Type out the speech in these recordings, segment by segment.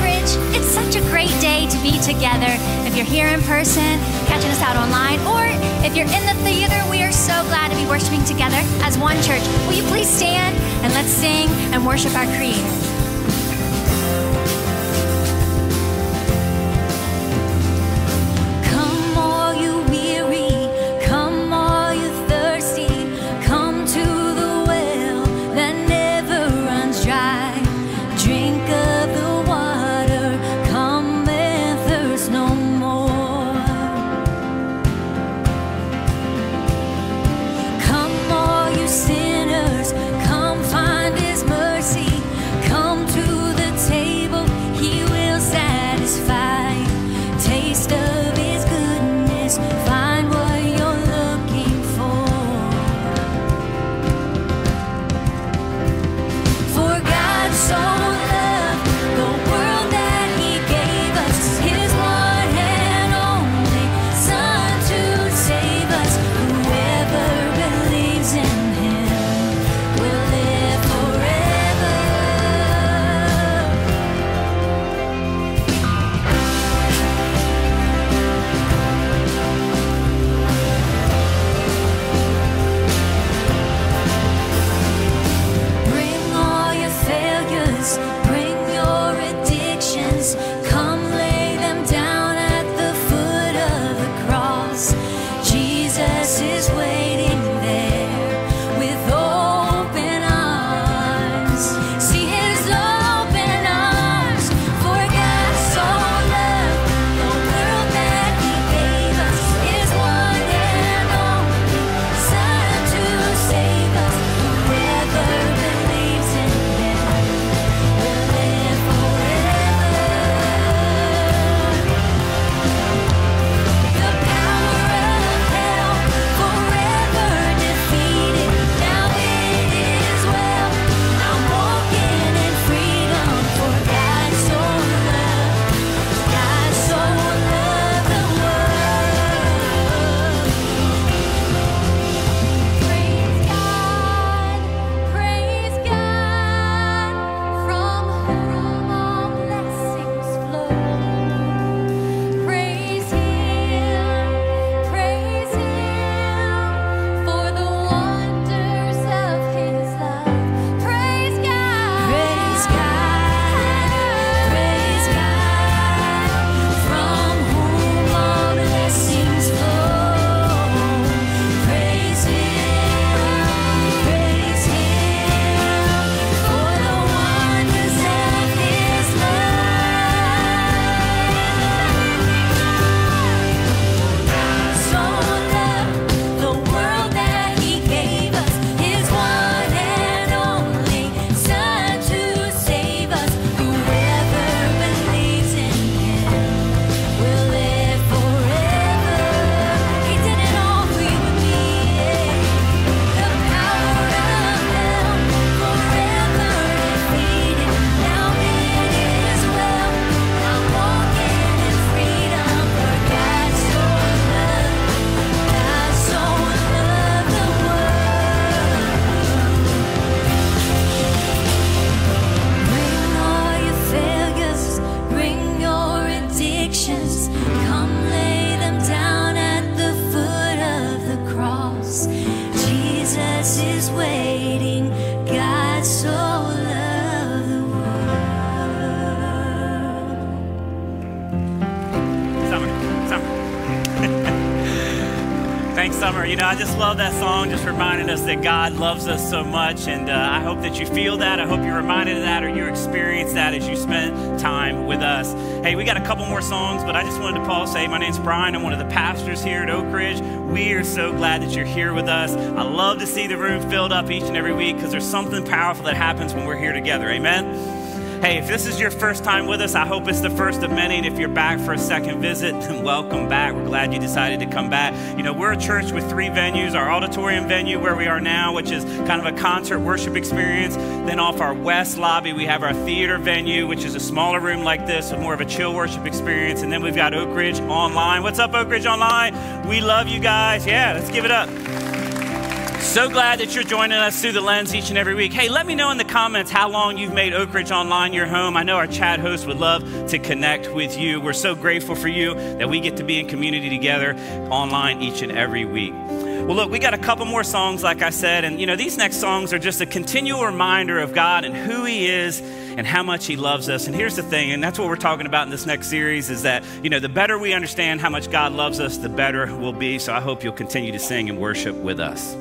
Bridge. It's such a great day to be together. If you're here in person, catching us out online, or if you're in the theater, we are so glad to be worshiping together as one church. Will you please stand and let's sing and worship our Creator? Experience that as you spend time with us. Hey, we got a couple more songs, but I just wanted to pause say, my name's Brian. I'm one of the pastors here at Oak Ridge. We are so glad that you're here with us. I love to see the room filled up each and every week because there's something powerful that happens when we're here together. Amen. Hey, if this is your first time with us, I hope it's the first of many. And if you're back for a second visit, then welcome back. We're glad you decided to come back. You know, we're a church with three venues our auditorium venue, where we are now, which is kind of a concert worship experience. Then off our west lobby, we have our theater venue, which is a smaller room like this with more of a chill worship experience. And then we've got Oak Ridge Online. What's up, Oak Ridge Online? We love you guys. Yeah, let's give it up. So glad that you're joining us through the lens each and every week. Hey, let me know in the comments how long you've made Oak Ridge Online your home. I know our chat host would love to connect with you. We're so grateful for you that we get to be in community together online each and every week. Well, look, we got a couple more songs, like I said, and you know, these next songs are just a continual reminder of God and who He is and how much He loves us. And here's the thing, and that's what we're talking about in this next series is that, you know, the better we understand how much God loves us, the better we'll be. So I hope you'll continue to sing and worship with us.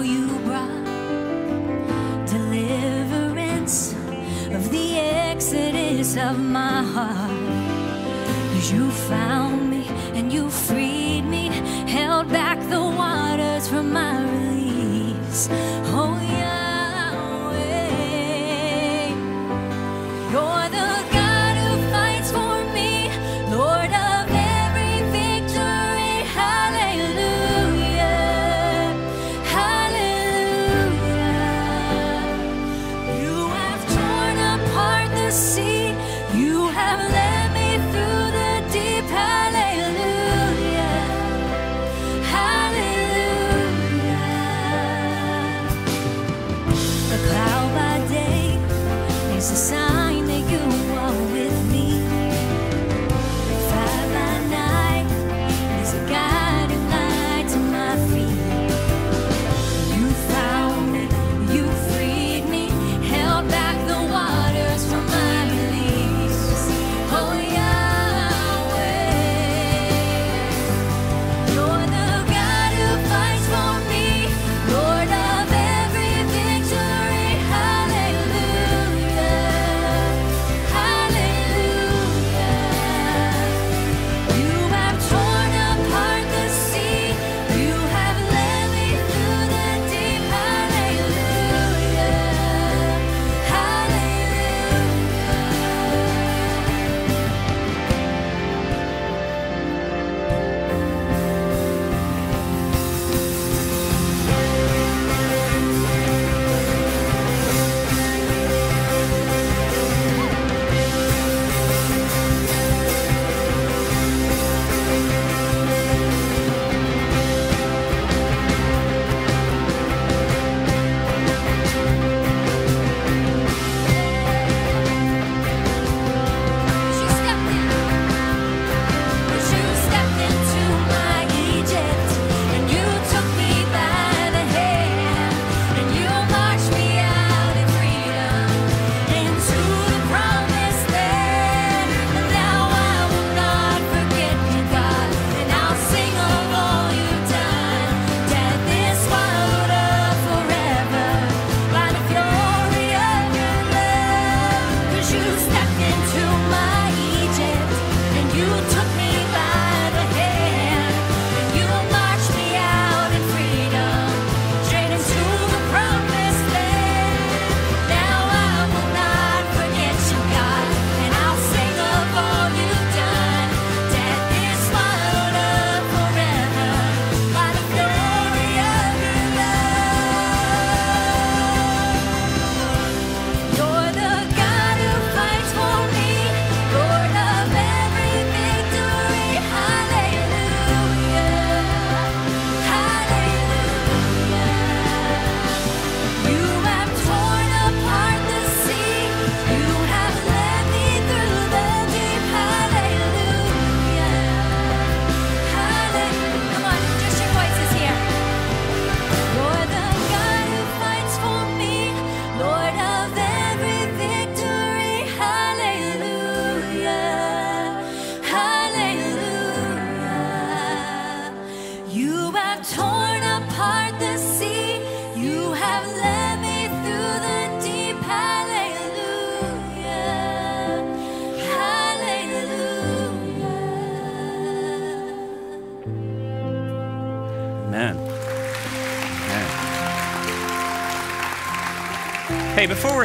You brought deliverance of the exodus of my heart. Cause you found me and you freed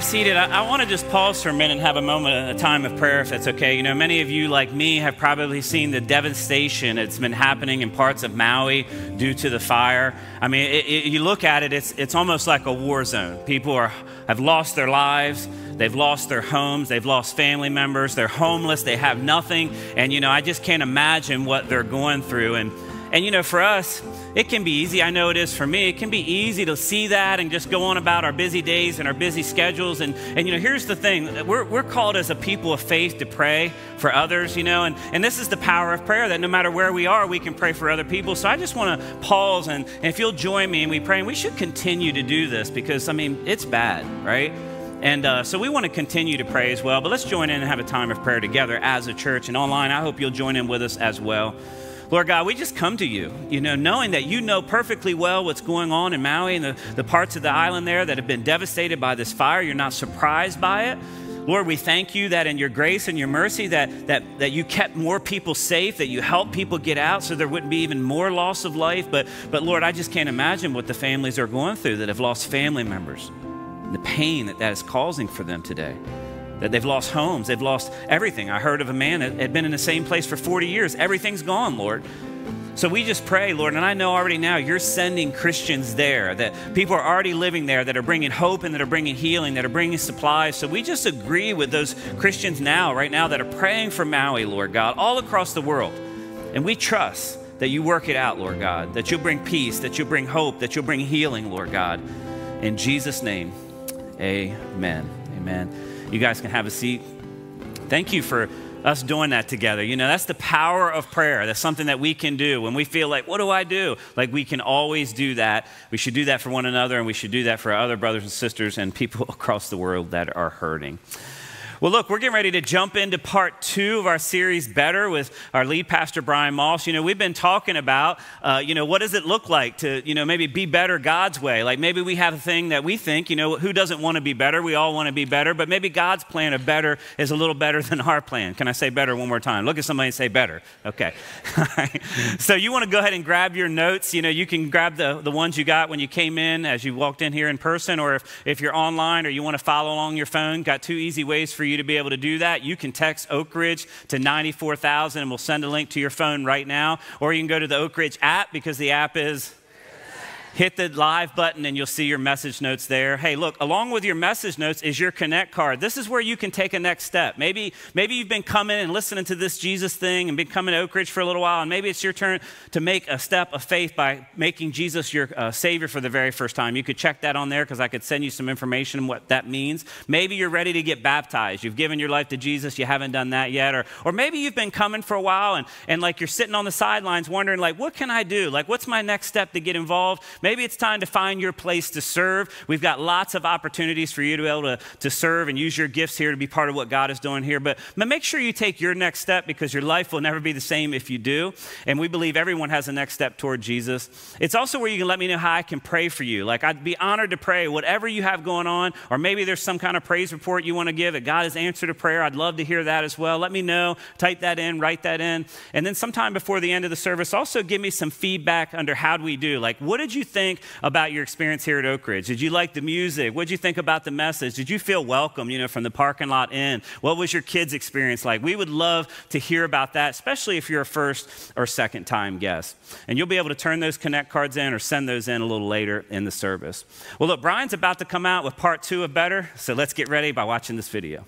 seated, I, I want to just pause for a minute and have a moment, a time of prayer, if that's okay. You know, many of you, like me, have probably seen the devastation that's been happening in parts of Maui due to the fire. I mean, it, it, you look at it, it's, it's almost like a war zone. People are, have lost their lives, they've lost their homes, they've lost family members, they're homeless, they have nothing. And, you know, I just can't imagine what they're going through. And, and you know, for us, it can be easy. I know it is for me. It can be easy to see that and just go on about our busy days and our busy schedules. And, and you know, here's the thing we're, we're called as a people of faith to pray for others, you know, and, and this is the power of prayer that no matter where we are, we can pray for other people. So I just want to pause and, and if you'll join me and we pray, and we should continue to do this because, I mean, it's bad, right? And uh, so we want to continue to pray as well. But let's join in and have a time of prayer together as a church and online. I hope you'll join in with us as well. Lord God, we just come to you, you know, knowing that you know perfectly well what's going on in Maui and the, the parts of the island there that have been devastated by this fire. You're not surprised by it. Lord, we thank you that in your grace and your mercy that, that, that you kept more people safe, that you helped people get out so there wouldn't be even more loss of life. But, but Lord, I just can't imagine what the families are going through that have lost family members, the pain that that is causing for them today that they've lost homes, they've lost everything. I heard of a man that had been in the same place for 40 years. Everything's gone, Lord. So we just pray, Lord, and I know already now you're sending Christians there, that people are already living there, that are bringing hope and that are bringing healing, that are bringing supplies. So we just agree with those Christians now, right now, that are praying for Maui, Lord God, all across the world. And we trust that you work it out, Lord God, that you'll bring peace, that you'll bring hope, that you'll bring healing, Lord God. In Jesus' name, amen. Amen. You guys can have a seat. Thank you for us doing that together. You know, that's the power of prayer. That's something that we can do when we feel like, what do I do? Like, we can always do that. We should do that for one another, and we should do that for our other brothers and sisters and people across the world that are hurting. Well, look, we're getting ready to jump into part two of our series, Better, with our lead pastor, Brian Moss. You know, we've been talking about, uh, you know, what does it look like to, you know, maybe be better God's way? Like maybe we have a thing that we think, you know, who doesn't want to be better? We all want to be better, but maybe God's plan of better is a little better than our plan. Can I say better one more time? Look at somebody and say better. Okay. so you want to go ahead and grab your notes. You know, you can grab the, the ones you got when you came in as you walked in here in person, or if, if you're online or you want to follow along your phone, got two easy ways for you to be able to do that. You can text Oak Ridge to 94000 and we'll send a link to your phone right now. Or you can go to the Oak Ridge app because the app is hit the live button and you'll see your message notes there. Hey, look, along with your message notes is your connect card. This is where you can take a next step. Maybe maybe you've been coming and listening to this Jesus thing and been coming to Oak Ridge for a little while and maybe it's your turn to make a step of faith by making Jesus your uh, savior for the very first time. You could check that on there because I could send you some information on what that means. Maybe you're ready to get baptized. You've given your life to Jesus, you haven't done that yet or or maybe you've been coming for a while and and like you're sitting on the sidelines wondering like what can I do? Like what's my next step to get involved? Maybe it's time to find your place to serve. We've got lots of opportunities for you to be able to, to serve and use your gifts here to be part of what God is doing here. But, but make sure you take your next step because your life will never be the same if you do. And we believe everyone has a next step toward Jesus. It's also where you can let me know how I can pray for you. Like, I'd be honored to pray whatever you have going on, or maybe there's some kind of praise report you want to give that God has answered a prayer. I'd love to hear that as well. Let me know. Type that in, write that in. And then sometime before the end of the service, also give me some feedback under how do we do. Like, what did you think about your experience here at Oak Ridge? Did you like the music? What did you think about the message? Did you feel welcome, you know, from the parking lot in? What was your kids' experience like? We would love to hear about that, especially if you're a first or second time guest. And you'll be able to turn those connect cards in or send those in a little later in the service. Well, look, Brian's about to come out with part two of Better, so let's get ready by watching this video.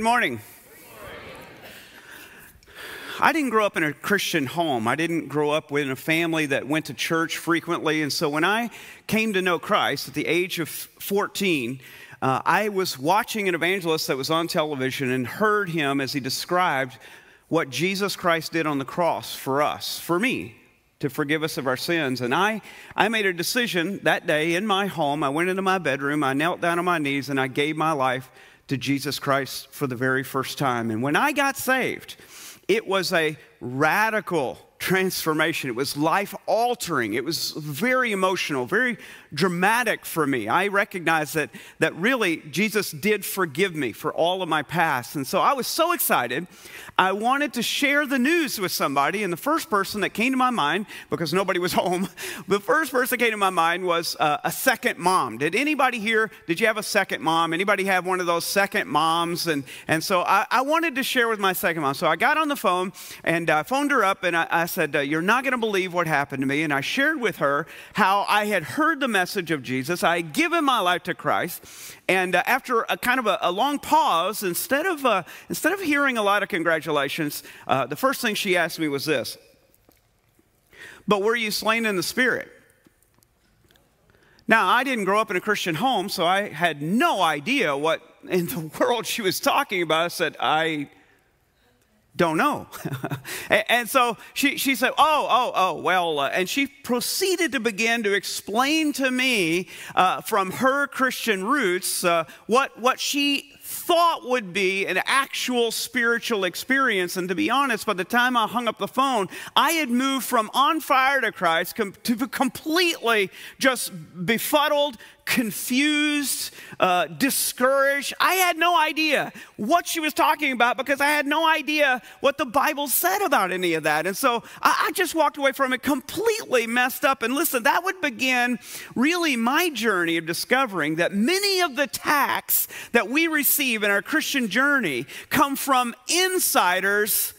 Good morning. I didn't grow up in a Christian home. I didn't grow up in a family that went to church frequently. And so when I came to know Christ at the age of 14, uh, I was watching an evangelist that was on television and heard him as he described what Jesus Christ did on the cross for us, for me. to forgive us of our sins. And I, I made a decision that day in my home. I went into my bedroom, I knelt down on my knees, and I gave my life to Jesus Christ for the very first time. And when I got saved, it was a radical transformation. It was life altering. It was very emotional, very dramatic for me. I recognized that, that really Jesus did forgive me for all of my past. And so I was so excited. I wanted to share the news with somebody. And the first person that came to my mind, because nobody was home, the first person that came to my mind was uh, a second mom. Did anybody here, did you have a second mom? Anybody have one of those second moms? And, and so I, I wanted to share with my second mom. So I got on the phone and I phoned her up and I, I said, uh, You're not going to believe what happened to me. And I shared with her how I had heard the message of Jesus. I had given my life to Christ. And uh, after a kind of a, a long pause, instead of, uh, instead of hearing a lot of congratulations, uh, the first thing she asked me was this But were you slain in the Spirit? Now, I didn't grow up in a Christian home, so I had no idea what in the world she was talking about. I said, I don't know. and, so she, she said, Oh, oh, oh, well, uh, and she proceeded to begin to explain to me uh, from her Christian roots uh, what, what she thought would be an actual spiritual experience. And to be honest, by the time I hung up the phone, I had moved from on fire to Christ com- to completely just befuddled, confused, uh, discouraged. I had no idea what she was talking about because I had no idea what the Bible said about any of that. And so I, I just walked away from it completely messed up. And listen, that would begin really my journey of discovering that many of the attacks that we receive in our Christian journey come from insiders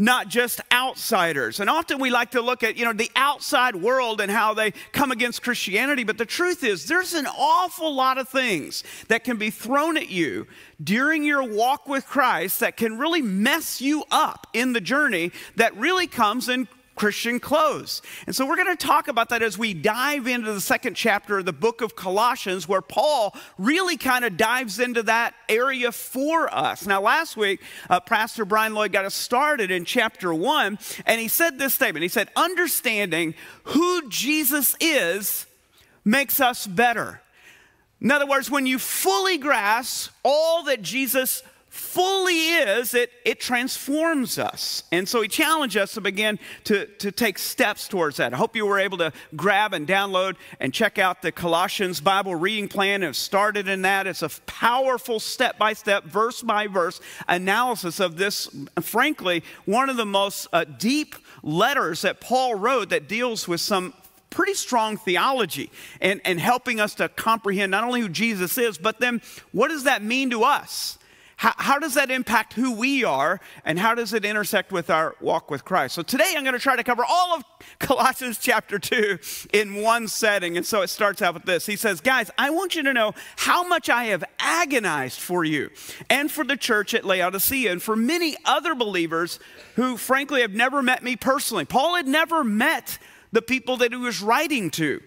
not just outsiders. And often we like to look at, you know, the outside world and how they come against Christianity, but the truth is there's an awful lot of things that can be thrown at you during your walk with Christ that can really mess you up in the journey that really comes in Christian clothes. And so we're going to talk about that as we dive into the second chapter of the book of Colossians, where Paul really kind of dives into that area for us. Now, last week, uh, Pastor Brian Lloyd got us started in chapter one, and he said this statement He said, Understanding who Jesus is makes us better. In other words, when you fully grasp all that Jesus fully is, it, it transforms us. And so he challenged us to begin to, to take steps towards that. I hope you were able to grab and download and check out the Colossians Bible reading plan and started in that. It's a powerful step by step, verse by verse analysis of this, frankly, one of the most uh, deep letters that Paul wrote that deals with some pretty strong theology and, and helping us to comprehend not only who Jesus is, but then what does that mean to us? How, how, does that impact who we are and how does it intersect with our walk with Christ? So today I'm going to try to cover all of Colossians chapter 2 in one setting. And so it starts out with this. He says, Guys, I want you to know how much I have agonized for you and for the church at Laodicea and for many other believers who, frankly, have never met me personally. Paul had never met the people that he was writing to.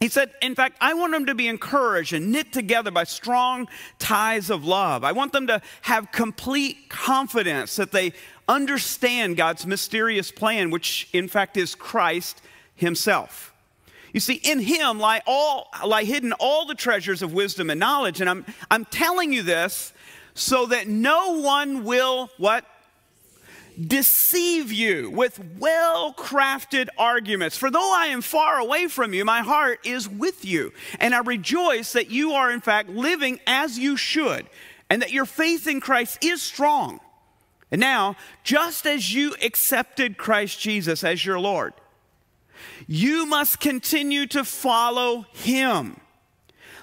He said, in fact, I want them to be encouraged and knit together by strong ties of love. I want them to have complete confidence that they understand God's mysterious plan, which in fact is Christ Himself. You see, in Him lie, all, lie hidden all the treasures of wisdom and knowledge. And I'm, I'm telling you this so that no one will, what? Deceive you with well crafted arguments. For though I am far away from you, my heart is with you. And I rejoice that you are, in fact, living as you should, and that your faith in Christ is strong. And now, just as you accepted Christ Jesus as your Lord, you must continue to follow him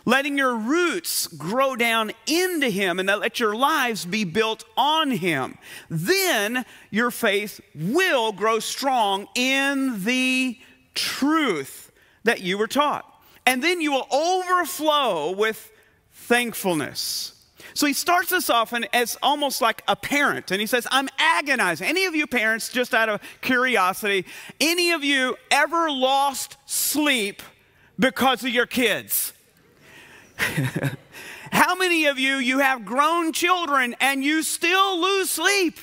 letting your roots grow down into Him and that let your lives be built on Him. Then your faith will grow strong in the truth that you were taught. And then you will overflow with thankfulness. So he starts this off as almost like a parent, and he says, I'm agonizing. Any of you parents, just out of curiosity, any of you ever lost sleep because of your kids? How many of you you have grown children and you still lose sleep?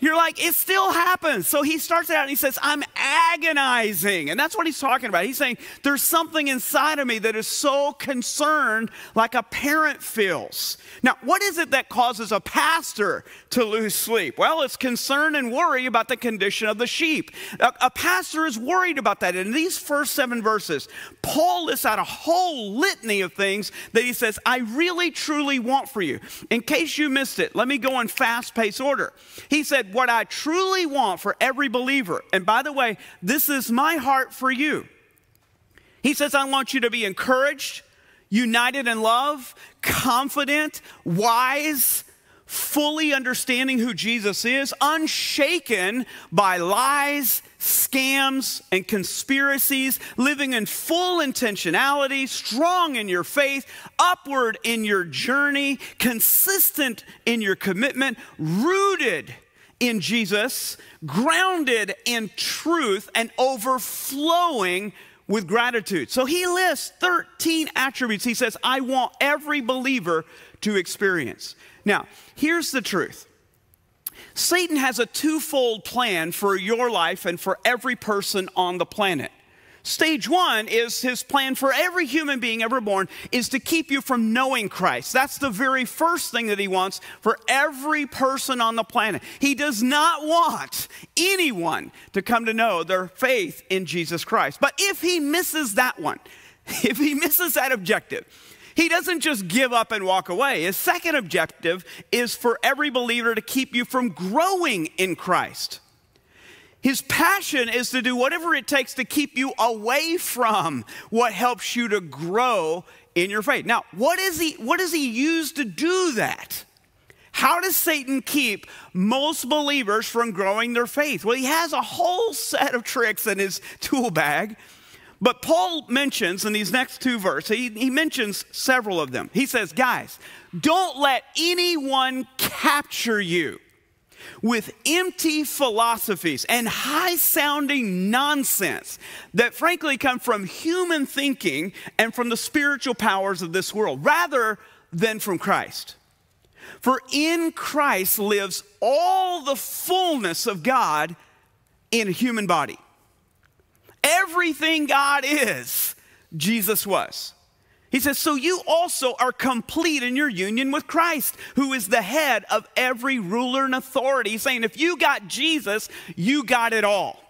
You're like, it still happens. So he starts out and he says, I'm agonizing. And that's what he's talking about. He's saying, there's something inside of me that is so concerned, like a parent feels. Now, what is it that causes a pastor to lose sleep? Well, it's concern and worry about the condition of the sheep. A, a pastor is worried about that. In these first seven verses, Paul lists out a whole litany of things that he says, I really, truly want for you. In case you missed it, let me go in fast paced order. He said, What I truly want for every believer, and by the way, this is my heart for you. He says, I want you to be encouraged, united in love, confident, wise, fully understanding who Jesus is, unshaken by lies, scams, and conspiracies, living in full intentionality, strong in your faith, upward in your journey, consistent in your commitment, rooted in Jesus, grounded in truth, and overflowing with gratitude. So he lists 13 attributes he says, I want every believer to experience. Now, here's the truth Satan has a twofold plan for your life and for every person on the planet. Stage one is his plan for every human being ever born is to keep you from knowing Christ. That's the very first thing that he wants for every person on the planet. He does not want anyone to come to know their faith in Jesus Christ. But if he misses that one, if he misses that objective, he doesn't just give up and walk away. His second objective is for every believer to keep you from growing in Christ. His passion is to do whatever it takes to keep you away from what helps you to grow in your faith. Now, what is he what does he use to do that? How does Satan keep most believers from growing their faith? Well, he has a whole set of tricks in his tool bag. But Paul mentions in these next two verses, he, he mentions several of them. He says, Guys, don't let anyone capture you with empty philosophies and high sounding nonsense that frankly come from human thinking and from the spiritual powers of this world rather than from Christ. For in Christ lives all the fullness of God in a human body. Everything God is, Jesus was. He says, So you also are complete in your union with Christ, who is the head of every ruler and authority. He's saying, If you got Jesus, you got it all.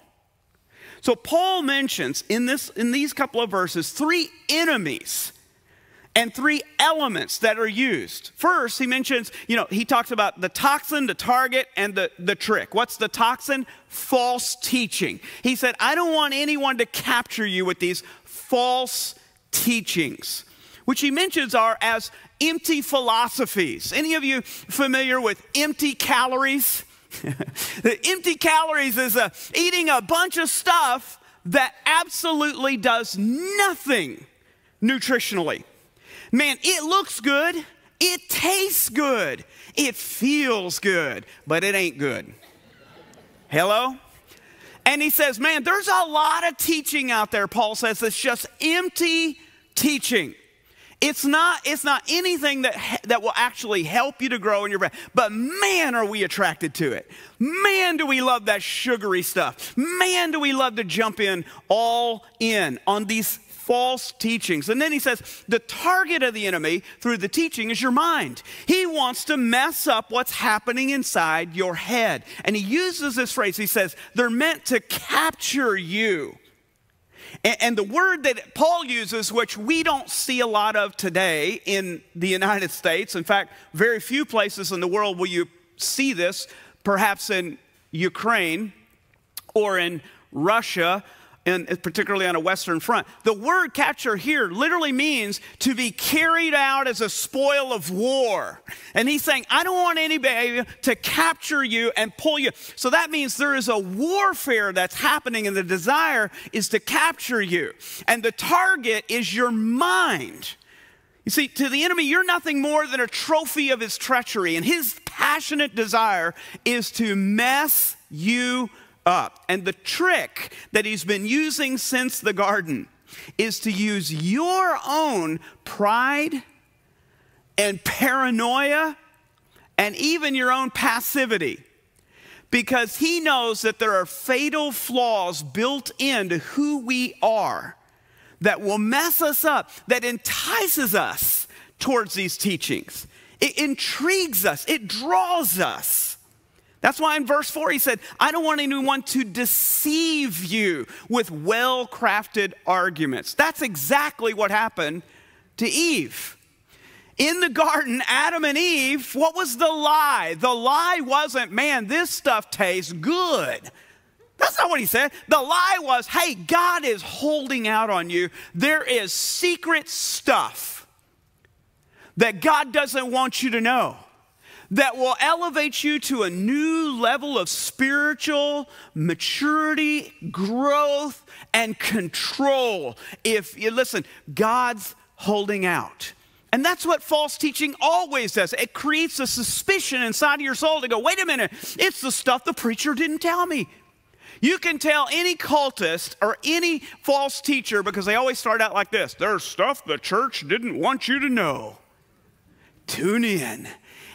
So Paul mentions in, this, in these couple of verses three enemies and three elements that are used. First, he mentions, you know, he talks about the toxin, the target, and the, the trick. What's the toxin? False teaching. He said, I don't want anyone to capture you with these false teachings, which he mentions are as empty philosophies. Any of you familiar with empty calories? the empty calories is a, eating a bunch of stuff that absolutely does nothing nutritionally. Man, it looks good, it tastes good, it feels good, but it ain't good. Hello? And he says, Man, there's a lot of teaching out there, Paul says, that's just empty teaching. It's not, it's not anything that, that will actually help you to grow in your brain. But man, are we attracted to it. Man, do we love that sugary stuff. Man, do we love to jump in all in on these false teachings. And then he says, the target of the enemy through the teaching is your mind. He wants to mess up what's happening inside your head. And he uses this phrase. He says, they're meant to capture you. And, and the word that Paul uses, which we don't see a lot of today in the United States, in fact, very few places in the world will you see this, perhaps in Ukraine or in Russia and particularly on a Western front. The word capture here literally means to be carried out as a spoil of war. And he's saying, I don't want anybody to capture you and pull you. So that means there is a warfare that's happening, and the desire is to capture you. And the target is your mind. You see, to the enemy, you're nothing more than a trophy of his treachery, and his passionate desire is to mess you up. And the trick that he's been using since the garden is to use your own pride and paranoia and even your own passivity. because he knows that there are fatal flaws built into who we are that will mess us up, that entices us towards these teachings. It intrigues us, it draws us. That's why in verse 4 he said, I don't want anyone to deceive you with well crafted arguments. That's exactly what happened to Eve. In the garden, Adam and Eve, what was the lie? The lie wasn't, man, this stuff tastes good. That's not what he said. The lie was, hey, God is holding out on you. There is secret stuff that God doesn't want you to know that will elevate you to a new level of spiritual maturity, growth, and control. If you listen, God's holding out. And that's what false teaching always does. It creates a suspicion inside of your soul to go, wait a minute, it's the stuff the preacher didn't tell me. You can tell any cultist or any false teacher because they always start out like this there's stuff the church didn't want you to know. Tune in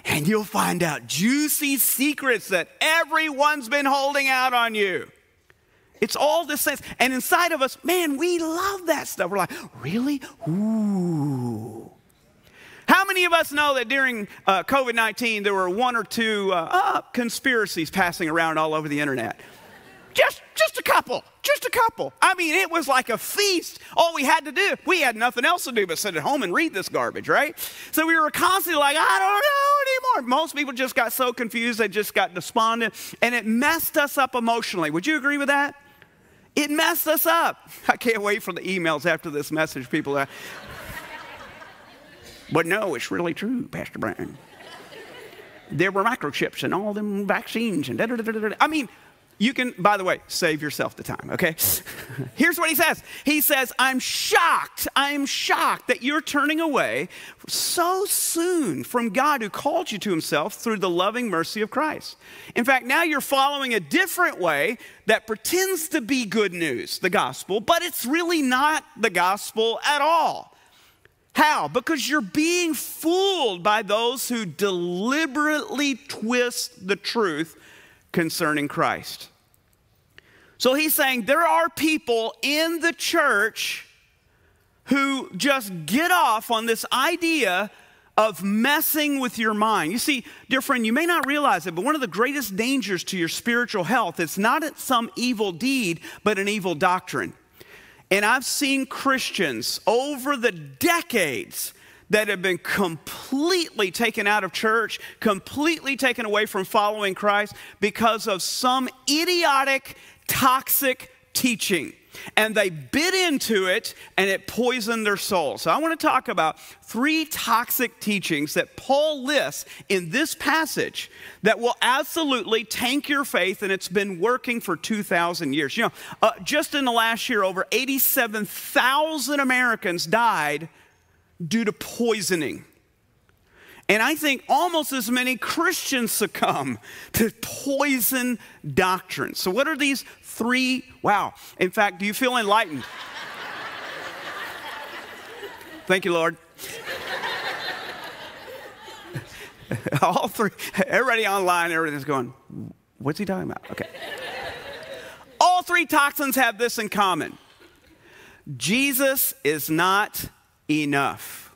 and you'll find out juicy secrets that everyone's been holding out on you. It's all this sense. And inside of us, man, we love that stuff. We're like, really? Ooh. How many of us know that during uh, COVID 19 there were one or two uh, uh, conspiracies passing around all over the internet? Just, just a couple, just a couple. I mean, it was like a feast. All we had to do, we had nothing else to do but sit at home and read this garbage, right? So we were constantly like, I don't know anymore. Most people just got so confused, they just got despondent, and it messed us up emotionally. Would you agree with that? It messed us up. I can't wait for the emails after this message, people. Are, but no, it's really true, Pastor Brown. There were microchips and all them vaccines and da da da da. I mean, you can, by the way, save yourself the time, okay? Here's what he says He says, I'm shocked, I'm shocked that you're turning away so soon from God who called you to himself through the loving mercy of Christ. In fact, now you're following a different way that pretends to be good news, the gospel, but it's really not the gospel at all. How? Because you're being fooled by those who deliberately twist the truth concerning Christ. So he's saying there are people in the church who just get off on this idea of messing with your mind. You see, dear friend, you may not realize it, but one of the greatest dangers to your spiritual health is not some evil deed, but an evil doctrine. And I've seen Christians over the decades that have been completely taken out of church, completely taken away from following Christ because of some idiotic, toxic teaching. And they bit into it and it poisoned their soul. So I want to talk about three toxic teachings that Paul lists in this passage that will absolutely tank your faith, and it's been working for 2,000 years. You know, uh, just in the last year, over 87,000 Americans died due to poisoning. And I think almost as many Christians succumb to poison doctrines. So, what are these three? Wow. In fact, do you feel enlightened? Thank you, Lord. All three, everybody online, everything's going, what's he talking about? Okay. All three toxins have this in common Jesus is not enough.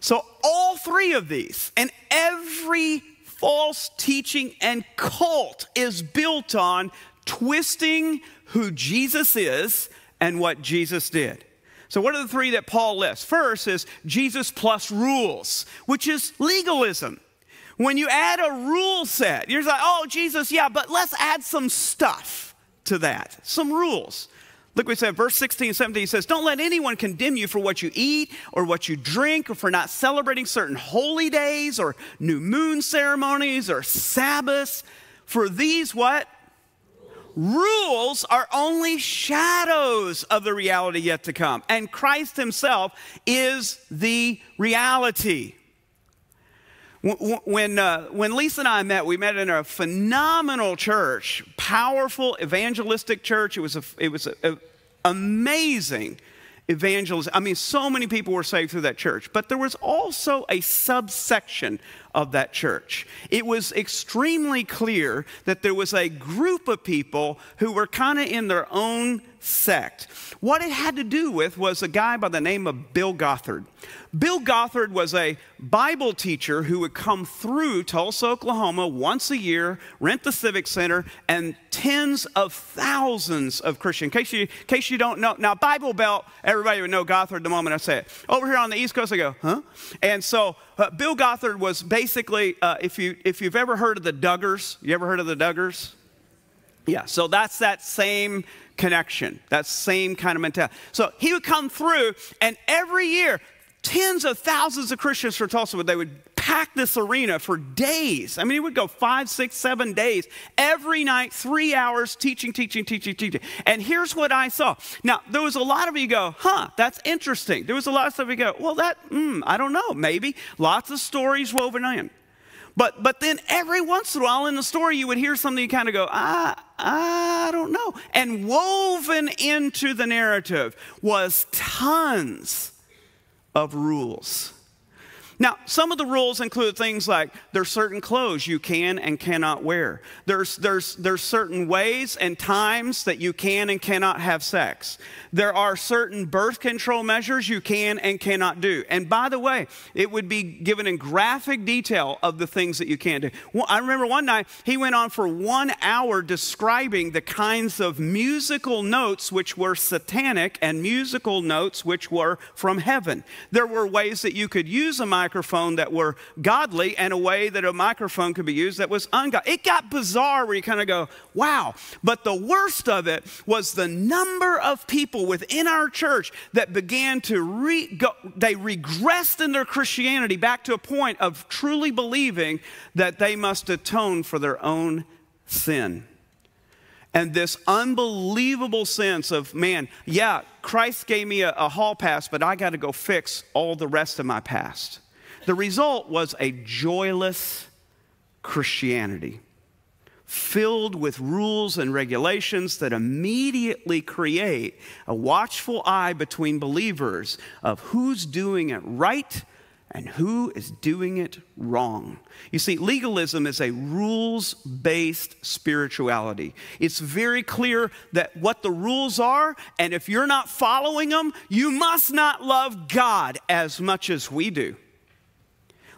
So, all three of these and every false teaching and cult is built on twisting who Jesus is and what Jesus did. So, what are the three that Paul lists? First is Jesus plus rules, which is legalism. When you add a rule set, you're like, oh, Jesus, yeah, but let's add some stuff to that, some rules. Look what he said, verse 16 17 he says, Don't let anyone condemn you for what you eat or what you drink or for not celebrating certain holy days or new moon ceremonies or Sabbaths. For these what? Rules are only shadows of the reality yet to come. And Christ himself is the reality. When, uh, when Lisa and I met, we met in a phenomenal church, powerful evangelistic church. It was, a, it was a, a amazing evangelism. I mean, so many people were saved through that church. But there was also a subsection of that church. It was extremely clear that there was a group of people who were kind of in their own sect. What it had to do with was a guy by the name of Bill Gothard. Bill Gothard was a Bible teacher who would come through Tulsa, Oklahoma once a year, rent the Civic Center, and tens of thousands of Christians. In case you, in case you don't know, now Bible Belt, everybody would know Gothard the moment I say it. Over here on the East Coast, I go, huh? And so uh, Bill Gothard was basically, uh, if, you, if you've ever heard of the Duggars, you ever heard of the Duggars? Yeah, so that's that same connection, that same kind of mentality. So he would come through, and every year, tens of thousands of Christians from Tulsa they would pack this arena for days. I mean, he would go five, six, seven days every night, three hours teaching, teaching, teaching, teaching. And here's what I saw. Now, there was a lot of you go, huh, that's interesting. There was a lot of stuff you go, well, that, mm, I don't know, maybe. Lots of stories woven in. But, but then every once in a while in the story, you would hear something you kind of go, ah, I don't know. And woven into the narrative was tons of rules. Now, some of the rules include things like there's certain clothes you can and cannot wear. There's, there's, there's certain ways and times that you can and cannot have sex. There are certain birth control measures you can and cannot do. And by the way, it would be given in graphic detail of the things that you can't do. Well, I remember one night he went on for one hour describing the kinds of musical notes which were satanic and musical notes which were from heaven. There were ways that you could use a microphone that were godly and a way that a microphone could be used that was ungodly. It got bizarre where you kind of go, wow. But the worst of it was the number of people within our church that began to re- go, they regressed in their Christianity back to a point of truly believing that they must atone for their own sin and this unbelievable sense of, man, yeah, Christ gave me a, a hall pass, but I got to go fix all the rest of my past. The result was a joyless Christianity filled with rules and regulations that immediately create a watchful eye between believers of who's doing it right and who is doing it wrong. You see, legalism is a rules based spirituality. It's very clear that what the rules are, and if you're not following them, you must not love God as much as we do.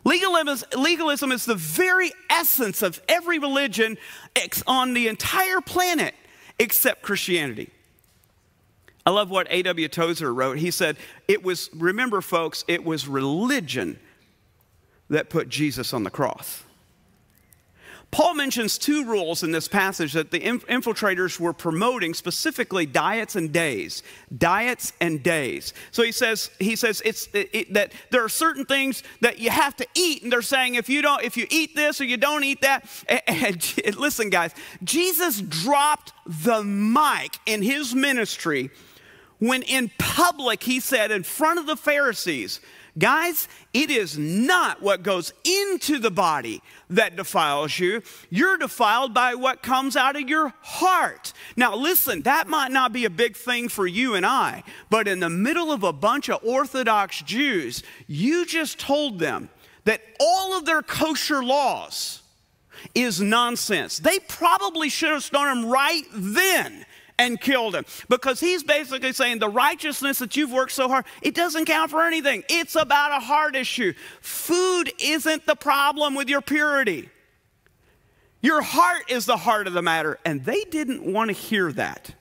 Legalism, legalism is the very essence of every religion on the entire planet except Christianity. I love what A.W. Tozer wrote. He said, It was, remember, folks, it was religion that put Jesus on the cross. Paul mentions two rules in this passage that the infiltrators were promoting, specifically diets and days. Diets and days. So he says, he says it's it, it, that there are certain things that you have to eat, and they're saying if you don't, if you eat this or you don't eat that. And, and, and listen, guys, Jesus dropped the mic in his ministry when in public he said in front of the Pharisees, Guys, it is not what goes into the body that defiles you. You're defiled by what comes out of your heart. Now, listen, that might not be a big thing for you and I, but in the middle of a bunch of Orthodox Jews, you just told them that all of their kosher laws is nonsense. They probably should have stoned him right then and killed him. Because he's basically saying the righteousness that you've worked so hard, it doesn't count for anything. It's about a heart issue. Food isn't the problem with your purity. Your heart is the heart of the matter. And they didn't want to hear that.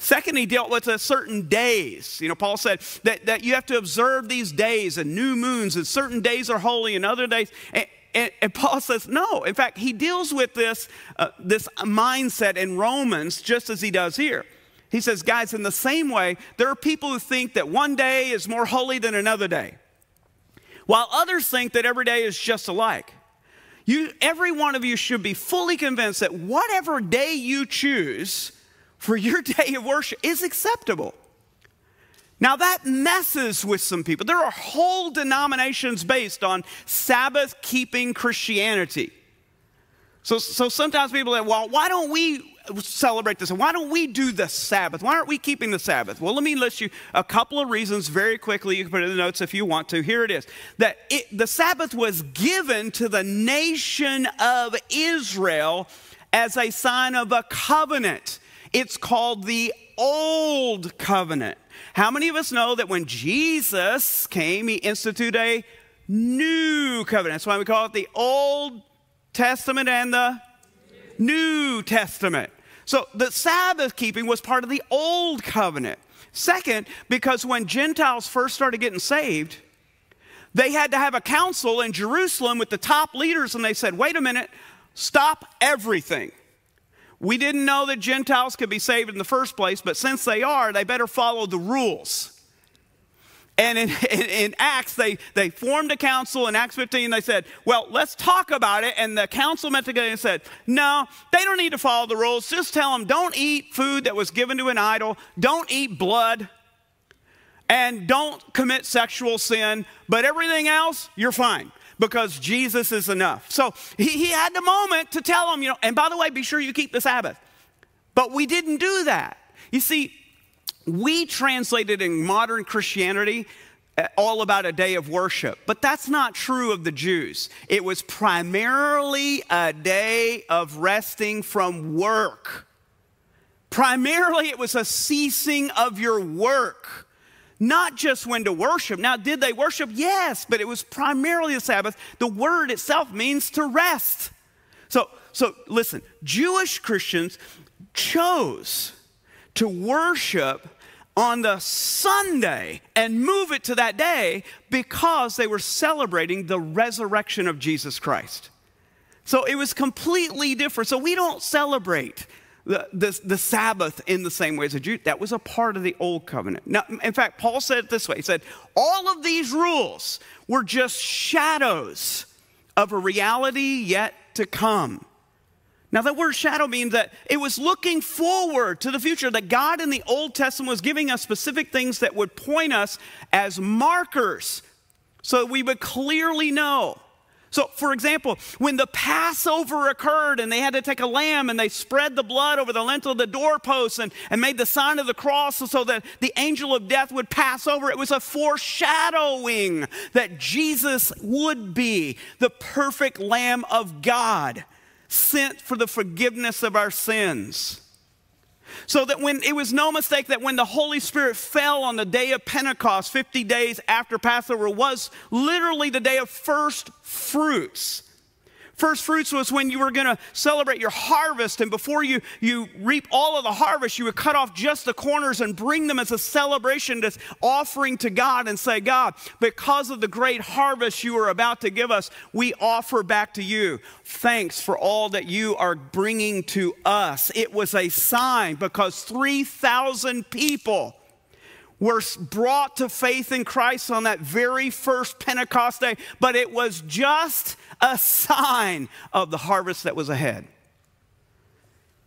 Second, he dealt with certain days. You know, Paul said that, that you have to observe these days and new moons, and certain days are holy and other days. And, and, and, Paul says, no. In fact, he deals with this, uh, this mindset in Romans just as he does here. He says, guys, in the same way, there are people who think that one day is more holy than another day, while others think that every day is just alike. You, every one of you should be fully convinced that whatever day you choose for your day of worship is acceptable. Now, that messes with some people. There are whole denominations based on Sabbath keeping Christianity. So, so sometimes people say, well, why don't we celebrate this? Why don't we do the Sabbath? Why aren't we keeping the Sabbath? Well, let me list you a couple of reasons very quickly. You can put it in the notes if you want to. Here it is that it, the Sabbath was given to the nation of Israel as a sign of a covenant. It's called the Old Covenant. How many of us know that when Jesus came, he instituted a new covenant? That's why we call it the Old Testament and the New Testament. So the Sabbath keeping was part of the Old Covenant. Second, because when Gentiles first started getting saved, they had to have a council in Jerusalem with the top leaders, and they said, wait a minute, stop everything. We didn't know that Gentiles could be saved in the first place, but since they are, they better follow the rules. And in, in, in, Acts, they, they formed a council. In Acts 15, they said, Well, let's talk about it. And the council met together and said, No, they don't need to follow the rules. Just tell them, don't eat food that was given to an idol, don't eat blood, and don't commit sexual sin. But everything else, you're fine because Jesus is enough. So he, he had the moment to tell them, you know, and by the way, be sure you keep the Sabbath. But we didn't do that. You see, we translated in modern Christianity uh, all about a day of worship, but that's not true of the Jews. It was primarily a day of resting from work. Primarily, it was a ceasing of your work, not just when to worship. Now, did they worship? Yes, but it was primarily the Sabbath. The word itself means to rest. So, so listen, Jewish Christians chose to worship on the Sunday and move it to that day because they were celebrating the resurrection of Jesus Christ. So it was completely different. So we don't celebrate the, the, Sabbath in the same way as a Jew. That was a part of the old covenant. Now, in fact, Paul said it this way He said, All of these rules were just shadows of a reality yet to come. Now, that word shadow means that it was looking forward to the future, that God in the Old Testament was giving us specific things that would point us as markers so we would clearly know. So, for example, when the Passover occurred and they had to take a lamb and they spread the blood over the lintel of the doorposts and, and made the sign of the cross so that the angel of death would pass over, it was a foreshadowing that Jesus would be the perfect Lamb of God sent for the forgiveness of our sins. So that when it was no mistake that when the Holy Spirit fell on the day of Pentecost, 50 days after Passover, was literally the day of first fruits. First fruits was when you were going to celebrate your harvest, and before you, you reap all of the harvest, you would cut off just the corners and bring them as a celebration, this offering to God, and say, God, because of the great harvest you are about to give us, we offer back to you thanks for all that you are bringing to us. It was a sign because 3,000 people were brought to faith in Christ on that very first Pentecost day, but it was just a sign of the harvest that was ahead.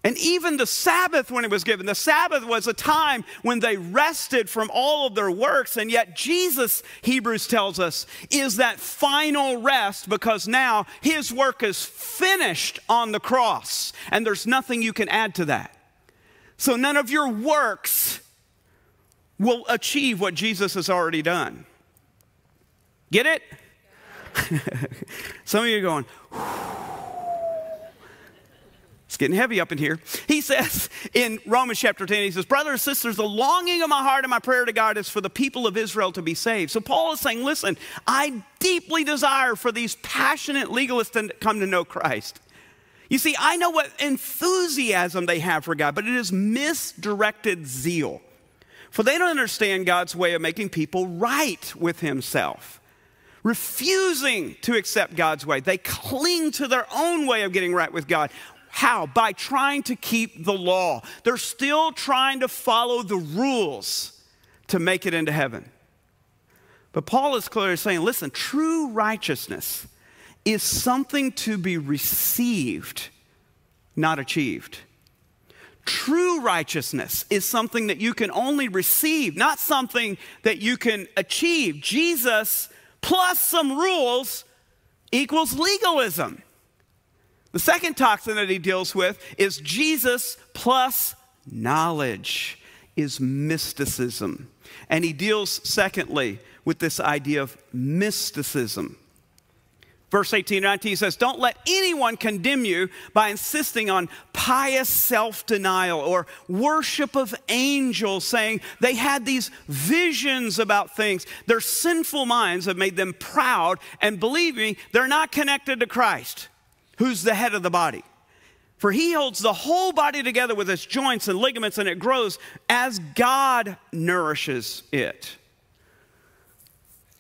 And even the Sabbath, when it was given, the Sabbath was a time when they rested from all of their works. And yet, Jesus, Hebrews tells us, is that final rest because now his work is finished on the cross. And there's nothing you can add to that. So, none of your works will achieve what Jesus has already done. Get it? Some of you are going, it's getting heavy up in here. He says in Romans chapter 10, he says, Brothers and sisters, the longing of my heart and my prayer to God is for the people of Israel to be saved. So Paul is saying, Listen, I deeply desire for these passionate legalists to come to know Christ. You see, I know what enthusiasm they have for God, but it is misdirected zeal. For they don't understand God's way of making people right with Himself refusing to accept God's way. They cling to their own way of getting right with God. How? By trying to keep the law. They're still trying to follow the rules to make it into heaven. But Paul is clearly saying listen, true righteousness is something to be received, not achieved. True righteousness is something that you can only receive, not something that you can achieve. Jesus plus some rules equals legalism. The second toxin that he deals with is Jesus plus knowledge, is mysticism. And he deals, secondly, with this idea of mysticism. Verse 18 and 19 says, Don't let anyone condemn you by insisting on pious self denial or worship of angels, saying they had these visions about things. Their sinful minds have made them proud, and believe me, they're not connected to Christ, who's the head of the body. For he holds the whole body together with its joints and ligaments, and it grows as God nourishes it.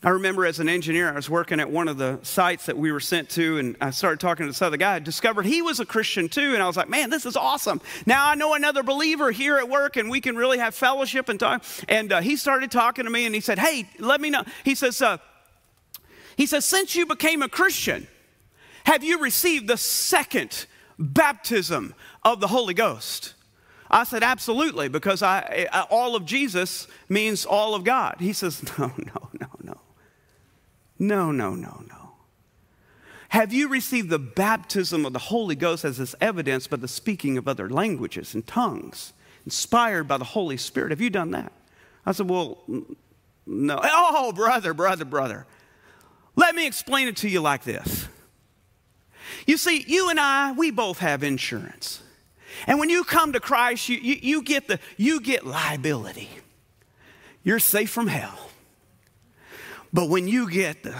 I remember as an engineer, I was working at one of the sites that we were sent to, and I started talking to this other guy. I discovered he was a Christian too, and I was like, man, this is awesome. Now I know another believer here at work, and we can really have fellowship and talk. And uh, he started talking to me, and he said, hey, let me know. He says, uh, he says, since you became a Christian, have you received the second baptism of the Holy Ghost? I said, absolutely, because I, all of Jesus means all of God. He says, no, no, no, no. No, no, no, no. Have you received the baptism of the Holy Ghost as is evidenced by the speaking of other languages and tongues, inspired by the Holy Spirit? Have you done that? I said, well, no. Oh, brother, brother, brother. Let me explain it to you like this. You see, you and I, we both have insurance. And when you come to Christ, you, you, you, get, the, you get liability. You're safe from hell. But when you get the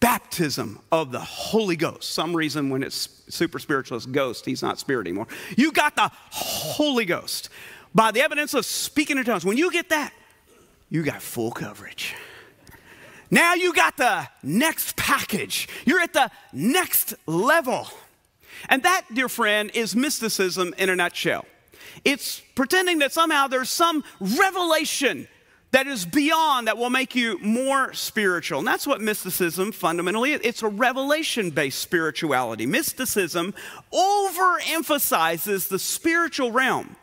baptism of the Holy Ghost, some reason when it's super spiritualist ghost, he's not spirit anymore. You got the Holy Ghost by the evidence of speaking in tongues. When you get that, you got full coverage. Now you got the next package. You're at the next level. And that, dear friend, is mysticism in a nutshell. It's pretending that somehow there's some revelation that is beyond that will make you more spiritual. And that's what mysticism fundamentally is. It's a revelation based spirituality. Mysticism overemphasizes the spiritual realm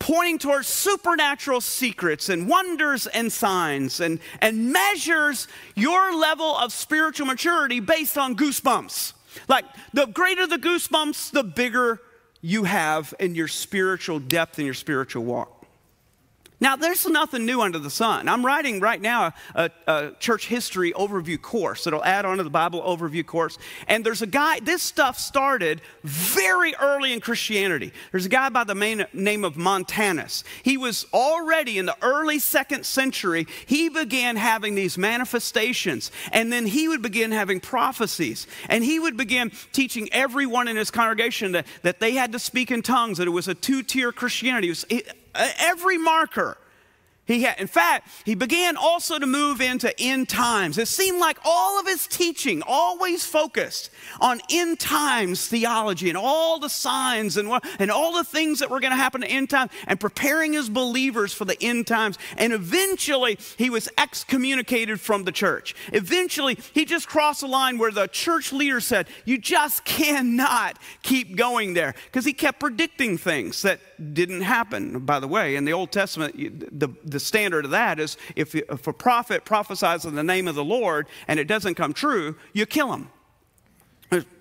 pointing towards supernatural secrets and wonders and signs and, and measures your level of spiritual maturity based on goosebumps. Like the greater the goosebumps, the bigger you have in your spiritual depth and your spiritual walk. Now, there's nothing new under the sun. I'm writing right now a, a, church history overview course that'll add on to the Bible overview course. And there's a guy, this stuff started very early in Christianity. There's a guy by the main, name of Montanus. He was already in the early second century, he began having these manifestations. And then he would begin having prophecies. And he would begin teaching everyone in his congregation that, that they had to speak in tongues, that it was a two tier Christianity. It was, every marker he had. In fact, he began also to move into end times. It seemed like all of his teaching always focused on end times theology and all the signs and, and all the things that were going to happen in end times and preparing his believers for the end times. And eventually, he was excommunicated from the church. Eventually, he just crossed a line where the church leader said, You just cannot keep going there because he kept predicting things that didn't happen, by the way. In the Old Testament, the, the standard of that is if, if a prophet prophesies in the name of the Lord and it doesn't come true, you kill him.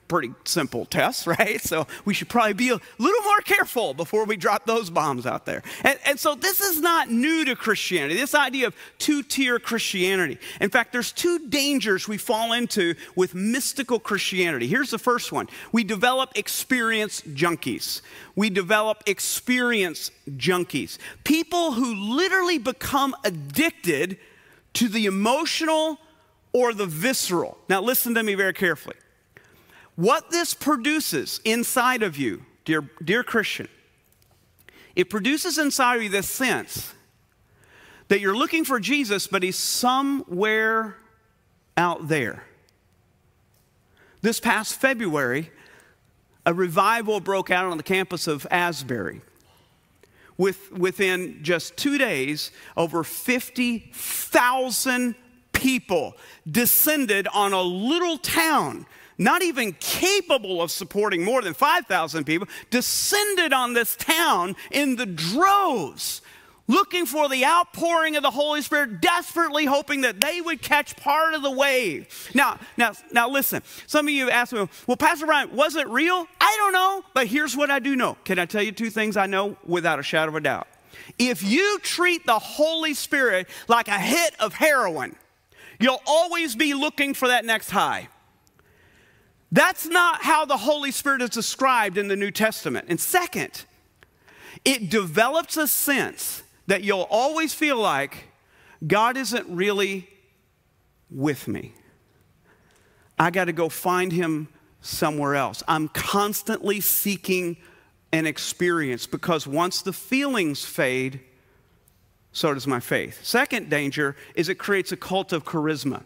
Pretty simple test, right? So we should probably be a little more careful before we drop those bombs out there. And, and so this is not new to Christianity, this idea of two tier Christianity. In fact, there's two dangers we fall into with mystical Christianity. Here's the first one we develop experience junkies. We develop experience junkies. People who literally become addicted to the emotional or the visceral. Now, listen to me very carefully. What this produces inside of you, dear, dear Christian, it produces inside of you this sense that you're looking for Jesus, but he's somewhere out there. This past February, a revival broke out on the campus of Asbury. With, within just two days, over 50,000 people descended on a little town not even capable of supporting more than 5,000 people, descended on this town in the droves. looking for the outpouring of the Holy Spirit, desperately hoping that they would catch part of the wave. Now, now, now listen. Some of you asked me, well, Pastor Brian, was it real? I don't know, but here's what I do know. Can I tell you two things I know without a shadow of a doubt? If you treat the Holy Spirit like a hit of heroin, you'll always be looking for that next high. That's not how the Holy Spirit is described in the New Testament. And second, it develops a sense that you'll always feel like God isn't really with me. I got to go find him somewhere else. I'm constantly seeking an experience because once the feelings fade, so does my faith. Second danger is it creates a cult of charisma.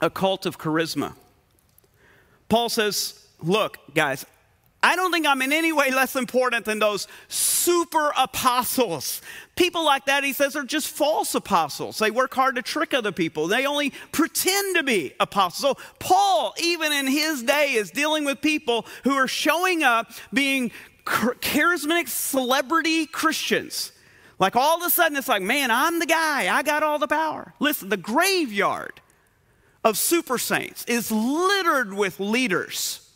A cult of charisma. Paul says, Look, guys, I don't think I'm in any way less important than those super apostles. People like that, he says, are just false apostles. They work hard to trick other people, they only pretend to be apostles. So, Paul, even in his day, is dealing with people who are showing up being charismatic celebrity Christians. Like all of a sudden, it's like, man, I'm the guy, I got all the power. Listen, the graveyard of super saints is littered with leaders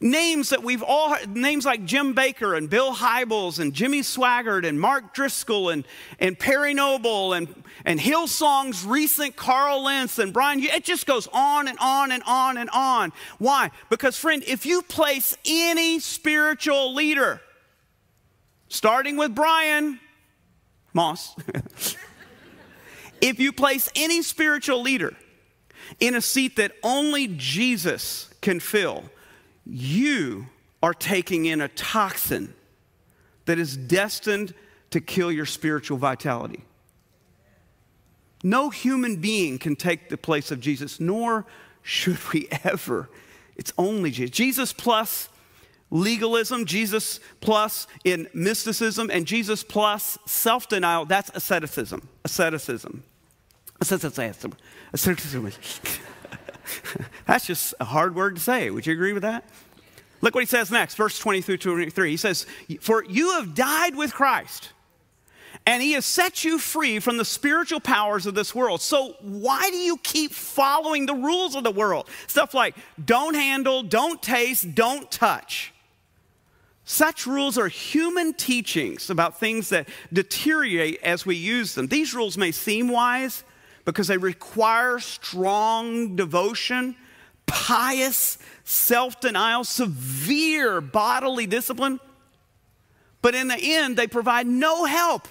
names that we've all names like Jim Bakker and Bill Hybels and Jimmy Swaggart and Mark Driscoll and, and Perry Noble and, and Hillsong's recent Carl Lentz and Brian. It just goes on and on and on and on. Why? Because, friend, if you place any spiritual leader, starting with Brian Moss, if you place any spiritual leader in a seat that only Jesus can fill, you are taking in a toxin that is destined to kill your spiritual vitality. No human being can take the place of Jesus, nor should we ever. It's only Jesus. Jesus plus legalism, Jesus plus in mysticism, and Jesus plus self denial, that's asceticism. Asceticism. That's just a hard word to say. Would you agree with that? Look what he says next, verse 20 through 23. He says, For you have died with Christ, and he has set you free from the spiritual powers of this world. So why do you keep following the rules of the world? Stuff like don't handle, don't taste, don't touch. Such rules are human teachings about things that deteriorate as we use them. These rules may seem wise because they require strong devotion, pious self denial, severe bodily discipline. But in the end, they provide no help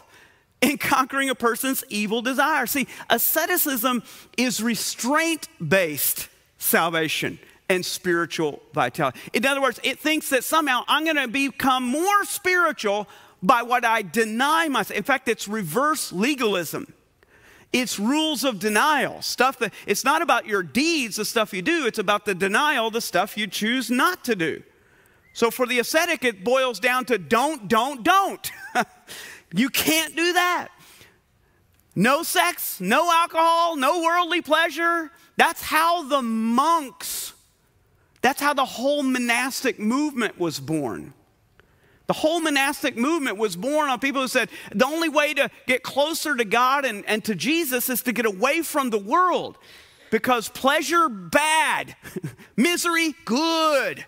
in conquering a person's evil desire. See, asceticism is restraint based salvation and spiritual vitality. In other words, it thinks that somehow I'm going to become more spiritual by what I deny myself. In fact, it's reverse legalism. It's rules of denial, stuff that it's not about your deeds, the stuff you do, it's about the denial, the stuff you choose not to do. So for the ascetic, it boils down to don't, don't, don't. you can't do that. No sex, no alcohol, no worldly pleasure. That's how the monks, that's how the whole monastic movement was born. The whole monastic movement was born on people who said the only way to get closer to God and, and to Jesus is to get away from the world because pleasure, bad, misery, good.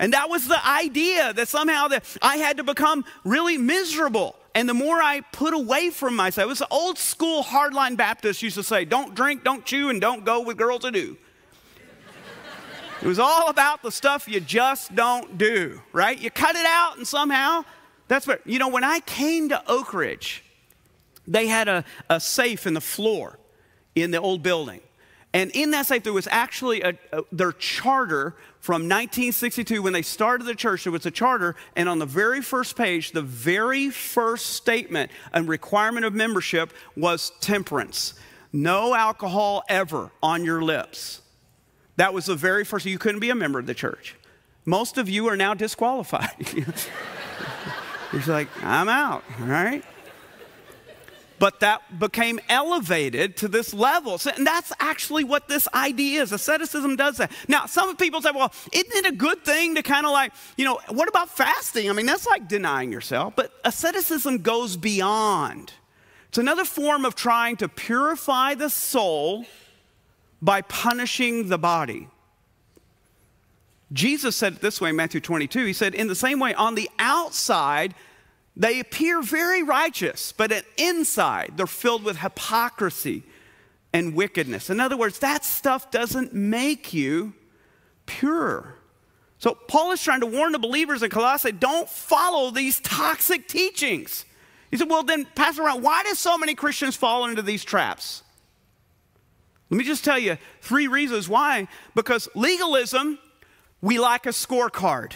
And that was the idea that somehow that I had to become really miserable. And the more I put away from myself, it was the old school hardline Baptists used to say, don't drink, don't chew, and don't go with girls who do. It was all about the stuff you just don't do, right? You cut it out and somehow that's what, you know, when I came to Oak Ridge, they had a, a safe in the floor in the old building. And in that safe, there was actually a, a, their charter from 1962 when they started the church. There was a charter, and on the very first page, the very first statement and requirement of membership was temperance. No alcohol ever on your lips. That was the very first, you couldn't be a member of the church. Most of you are now disqualified. You're like, I'm out, right? but that became elevated to this level. So, and that's actually what this idea is. Asceticism does that. Now, some people say, well, isn't it a good thing to kind of like, you know, what about fasting? I mean, that's like denying yourself. But asceticism goes beyond. It's another form of trying to purify the soul by punishing the body. Jesus said it this way in Matthew 22. He said, In the same way, on the outside, they appear very righteous, but inside, they're filled with hypocrisy and wickedness. In other words, that stuff doesn't make you pure. So, Paul is trying to warn the believers in Colossae don't follow these toxic teachings. He said, Well, then, Pastor Ron, why do so many Christians fall into these traps? Let me just tell you three reasons why. Because legalism, we like a scorecard.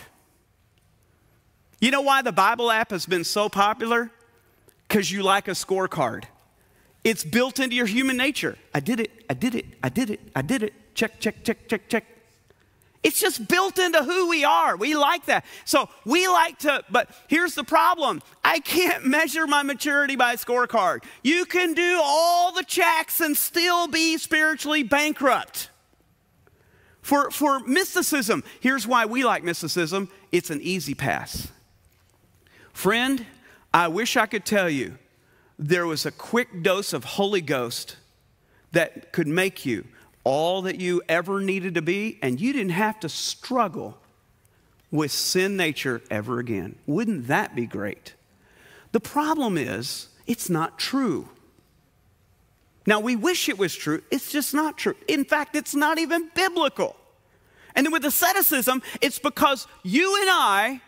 You know why the Bible app has been so popular? Because you like a scorecard. It's built into your human nature. I did it, I did it, I did it, I did it. Check, check, check, check, check. It's just built into who we are. We like that. So we like to, but here's the problem I can't measure my maturity by a scorecard. You can do all the checks and still be spiritually bankrupt. For, for mysticism, here's why we like mysticism it's an easy pass. Friend, I wish I could tell you there was a quick dose of Holy Ghost that could make you all that you ever needed to be, and you didn't have to struggle with sin nature ever again. Wouldn't that be great? The problem is, it's not true. Now, we wish it was true, it's just not true. In fact, it's not even biblical. And then with asceticism, it's because you and I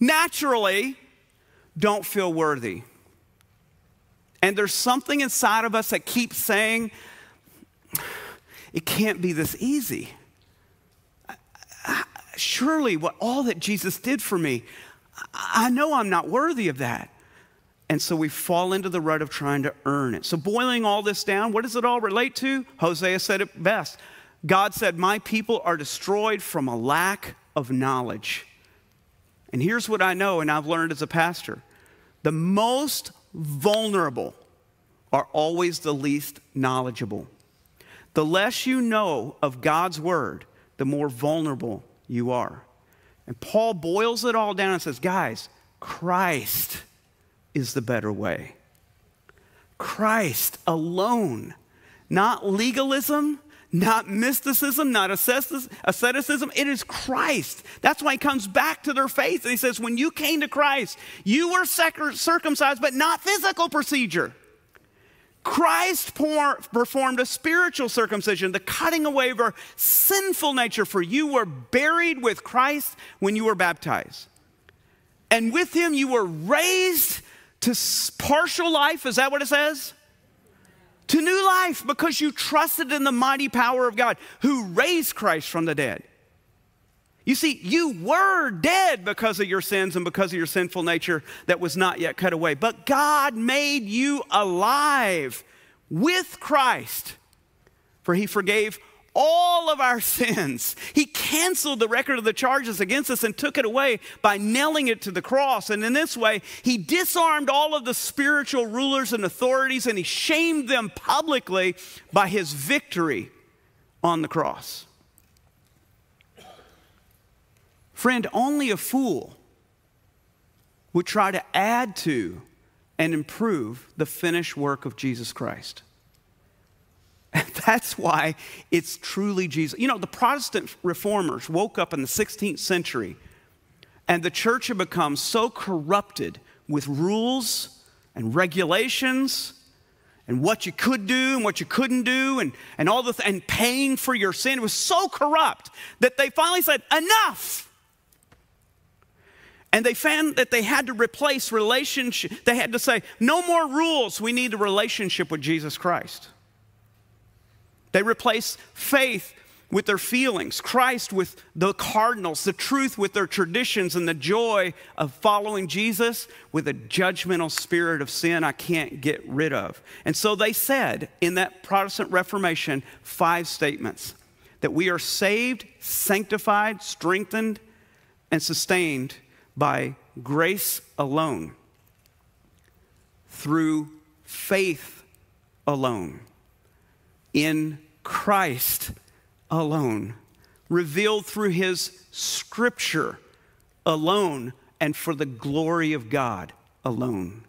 naturally don't feel worthy. And there's something inside of us that keeps saying, it can't be this easy. Surely, what all that Jesus did for me, I know I'm not worthy of that. And so we fall into the rut of trying to earn it. So, boiling all this down, what does it all relate to? Hosea said it best. God said, My people are destroyed from a lack of knowledge. And here's what I know, and I've learned as a pastor the most vulnerable are always the least knowledgeable. The less you know of God's word, the more vulnerable you are. And Paul boils it all down and says, guys, Christ is the better way. Christ alone, not legalism, not mysticism, not asceticism. It is Christ. That's why he comes back to their faith. And he says, When you came to Christ, you were circumcised, but not physical procedure. Christ performed a spiritual circumcision, the cutting away of our sinful nature, for you were buried with Christ when you were baptized. And with him you were raised to partial life. Is that what it says? To new life because you trusted in the mighty power of God who raised Christ from the dead. You see, you were dead because of your sins and because of your sinful nature that was not yet cut away. But God made you alive with Christ, for he forgave all of our sins. He canceled the record of the charges against us and took it away by nailing it to the cross. And in this way, he disarmed all of the spiritual rulers and authorities and he shamed them publicly by his victory on the cross. Friend, only a fool would try to add to and improve the finished work of Jesus Christ. That's why it's truly Jesus. You know, the Protestant reformers woke up in the 16th century and the church had become so corrupted with rules and regulations and what you could do and what you couldn't do and, and all the th- and paying for your sin. It was so corrupt that they finally said, enough. And they found that they had to replace relationship. They had to say, no more rules. We need a relationship with Jesus Christ. They replaced faith with their feelings, Christ with the cardinals, the truth with their traditions, and the joy of following Jesus with a judgmental spirit of sin I can't get rid of. And so they said in that Protestant Reformation five statements that we are saved, sanctified, strengthened, and sustained by grace alone through faith alone, in Christ alone, revealed through his scripture alone, and for the glory of God alone.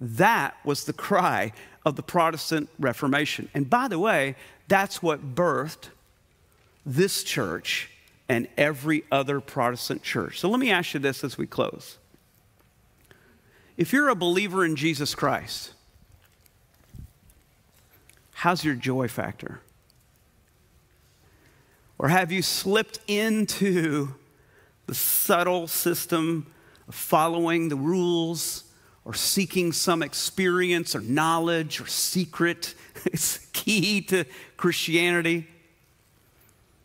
That was the cry of the Protestant Reformation. And by the way, that's what birthed this church and every other Protestant church. So let me ask you this as we close. If you're a believer in Jesus Christ, how's your joy factor? Or have you slipped into the subtle system of following the rules or seeking some experience or knowledge or secret? It's key to Christianity.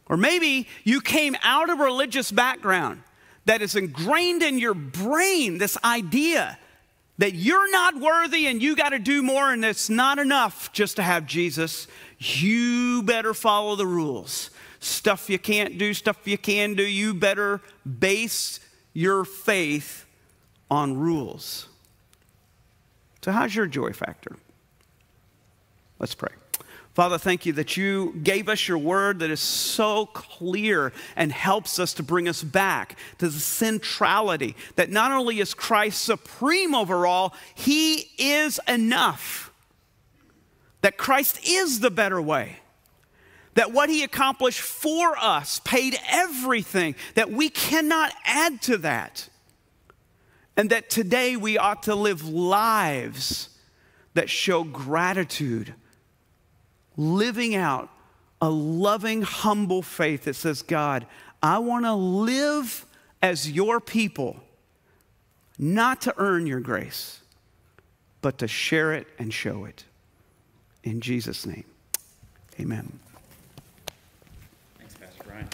Or maybe you came out of a religious background that is ingrained in your brain this idea that you're not worthy and you got to do more and it's not enough just to have Jesus. You better follow the rules. Stuff you can't do, stuff you can do. You better base your faith on rules. So, how's your joy factor? Let's pray. Father, thank you that you gave us your word that is so clear and helps us to bring us back to the centrality that not only is Christ supreme over all, he is enough. That Christ is the better way. That what he accomplished for us paid everything, that we cannot add to that. And that today we ought to live lives that show gratitude living out a loving, humble faith that says, God, I want to live as your people, not to earn your grace, but to share it and show it. In Jesus' name, amen. Thanks, Pastor Brian.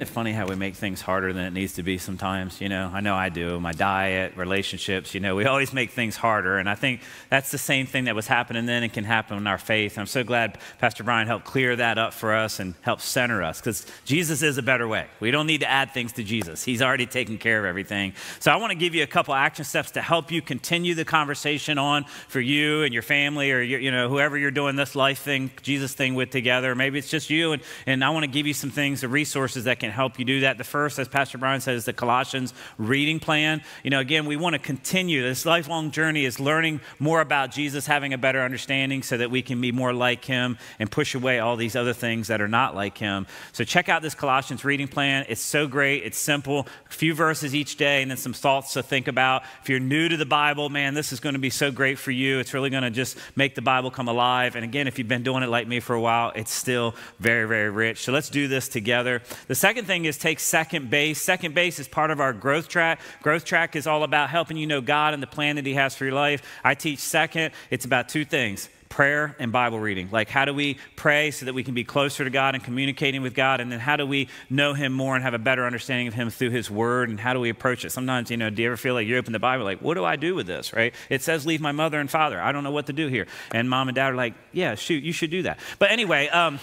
It's funny how we make things harder than it needs to be sometimes. You know, I know I do. My diet, relationships, you know, we always make things harder. And I think that's the same thing that was happening then and can happen in our faith. I'm so glad Pastor Brian helped clear that up for us and help center us because Jesus is a better way. We don't need to add things to Jesus, He's already taken care of everything. So I want to give you a couple action steps to help you continue the conversation on for you and your family or, your, you know, whoever you're doing this life thing, Jesus thing with together. Maybe it's just you. And, and I want to give you some things, the resources that can help you do that. The first, as Pastor Brian says, is the Colossians reading plan. You know, again, we want to continue. This lifelong journey is learning more about Jesus, having a better understanding so that we can be more like him and push away all these other things that are not like him. So check out this Colossians reading plan. It's so great. It's simple, a few verses each day, and then some thoughts to think about. If you're new to the Bible, man, this is going to be so great for you. It's really going to just make the Bible come alive. And again, if you've been doing it like me for a while, it's still very, very rich. So let's do this together. The second thing is take second base. Second base is part of our growth track. Growth track is all about helping you know God and the plan that He has for your life. I teach second, it's about two things prayer and Bible reading. Like, how do we pray so that we can be closer to God and communicating with God? And then, how do we know Him more and have a better understanding of Him through His Word? And how do we approach it? Sometimes, you know, do you ever feel like you open the Bible, like, what do I do with this, right? It says, leave my mother and father. I don't know what to do here. And mom and dad are like, yeah, shoot, you should do that. But anyway, um,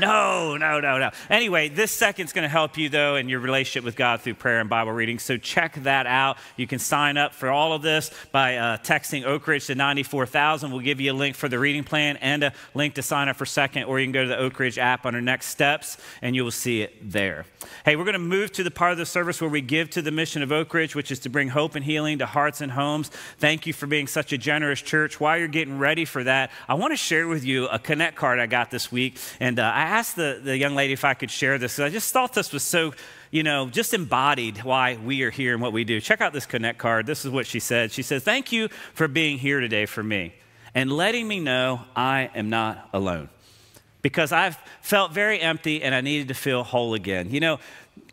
no, no, no, no. Anyway, this second's going to help you, though, in your relationship with God through prayer and Bible reading. So check that out. You can sign up for all of this by uh, texting Oak Ridge to 94,000. We'll give you a link for the reading plan and a link to sign up for second, or you can go to the Oak Ridge app under Next Steps, and you will see it there. Hey, we're going to move to the part of the service where we give to the mission of Oak Ridge, which is to bring hope and healing to hearts and homes. Thank you for being such a generous church. While you're getting ready for that, I want to share with you a Connect card I got this week. And uh, I asked the, the young lady if I could share this. I just thought this was so you know, just embodied why we are here and what we do. Check out this Connect card. This is what she said. She says, Thank you for being here today for me and letting me know I am not alone because I've felt very empty and I needed to feel whole again. You know,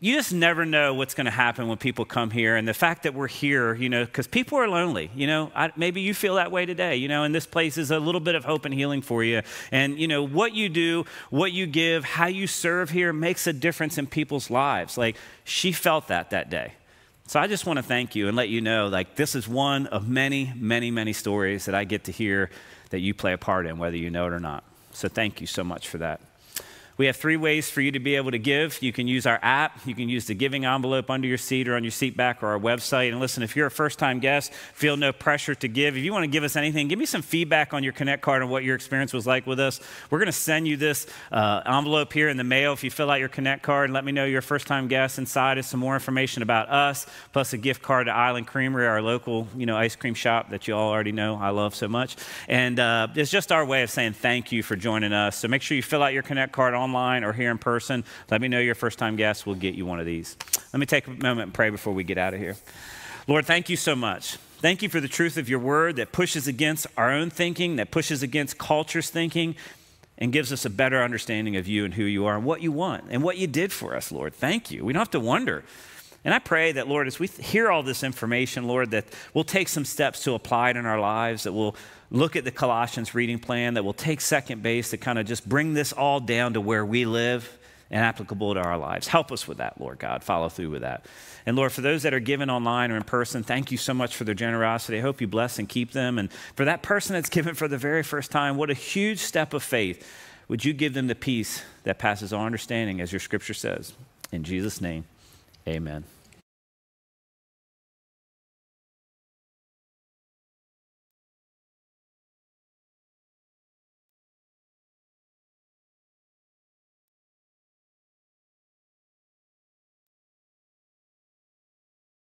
you just never know what's going to happen when people come here. And the fact that we're here, you know, because people are lonely, you know, I, maybe you feel that way today, you know, and this place is a little bit of hope and healing for you. And, you know, what you do, what you give, how you serve here makes a difference in people's lives. Like, she felt that that day. So I just want to thank you and let you know, like, this is one of many, many, many stories that I get to hear that you play a part in, whether you know it or not. So thank you so much for that. We have three ways for you to be able to give. You can use our app, you can use the giving envelope under your seat or on your seat back or our website. And listen, if you're a first time guest, feel no pressure to give. If you want to give us anything, give me some feedback on your Connect card and what your experience was like with us. We're going to send you this uh, envelope here in the mail if you fill out your Connect card and let me know you're a first time guest. Inside is some more information about us, plus a gift card to Island Creamery, our local you know, ice cream shop that you all already know I love so much. And uh, it's just our way of saying thank you for joining us. So make sure you fill out your Connect card or here in person. Let me know you're first time guest. We'll get you one of these. Let me take a moment and pray before we get out of here. Lord, thank you so much. Thank you for the truth of your word that pushes against our own thinking, that pushes against culture's thinking, and gives us a better understanding of you and who you are and what you want and what you did for us, Lord. Thank you. We don't have to wonder. And I pray that, Lord, as we hear all this information, Lord, that we'll take some steps to apply it in our lives, that we'll look at the Colossians reading plan, that we'll take second base to kind of just bring this all down to where we live and applicable to our lives. Help us with that, Lord God. Follow through with that. And Lord, for those that are given online or in person, thank you so much for their generosity. I hope you bless and keep them. And for that person that's given for the very first time, what a huge step of faith. Would you give them the peace that passes all understanding, as your scripture says? In Jesus' name, amen.